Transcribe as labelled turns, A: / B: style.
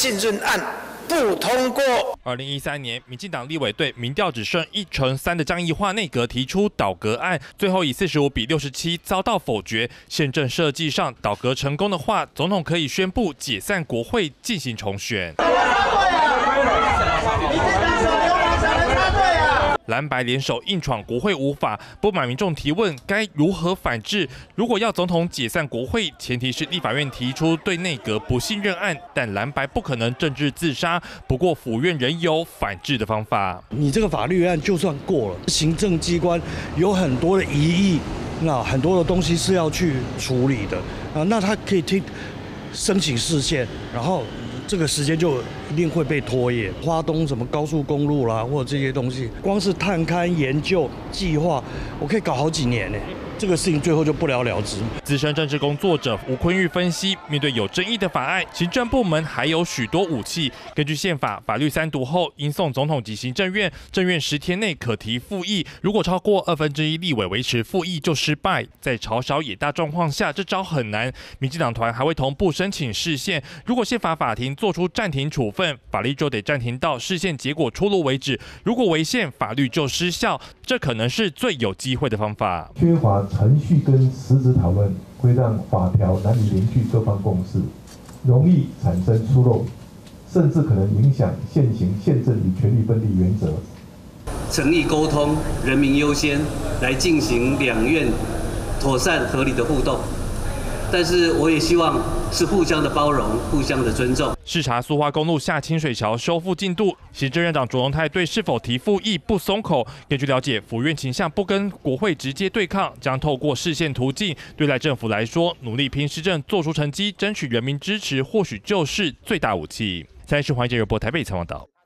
A: 信任案不通过。
B: 二零一三年，民进党立委对民调只剩一成三的张义化内阁提出倒阁案，最后以四十五比六十七遭到否决。宪政设计上，倒阁成功的话，总统可以宣布解散国会，进行重选。蓝白联手硬闯国会无法，不满民众提问该如何反制？如果要总统解散国会，前提是立法院提出对内阁不信任案，但蓝白不可能政治自杀。不过府院仍有反制的方法。
C: 你这个法律案就算过了，行政机关有很多的疑义，那很多的东西是要去处理的啊，那他可以听申请视线，然后。这个时间就一定会被拖延。花东什么高速公路啦，或者这些东西，光是探勘研究计划，我可以搞好几年呢。这个事情最后就不了了之。
B: 资深政治工作者吴坤玉分析，面对有争议的法案，行政部门还有许多武器。根据宪法，法律三读后应送总统及行政院，政院十天内可提复议。如果超过二分之一立委维持复议，就失败。在朝小野大状况下，这招很难。民进党团还会同步申请释宪。如果宪法法庭做出暂停处分，法律就得暂停到视线结果出炉为止。如果违宪，法律就失效。这可能是最有机会的方法。
D: 缺乏程序跟实质讨论，会让法条难以凝聚各方共识，容易产生疏漏，甚至可能影响现行宪政与权力分立原则。
E: 诚意沟通，人民优先，来进行两院妥善合理的互动。但是我也希望是互相的包容，互相的尊重。
B: 视察苏花公路下清水桥修复进度，行政院长卓荣泰对是否提复议不松口。根据了解，府院倾向不跟国会直接对抗，将透过视线途径。对赖政府来说，努力拼施政，做出成绩，争取人民支持，或许就是最大武器。三十环节热播台北采访到。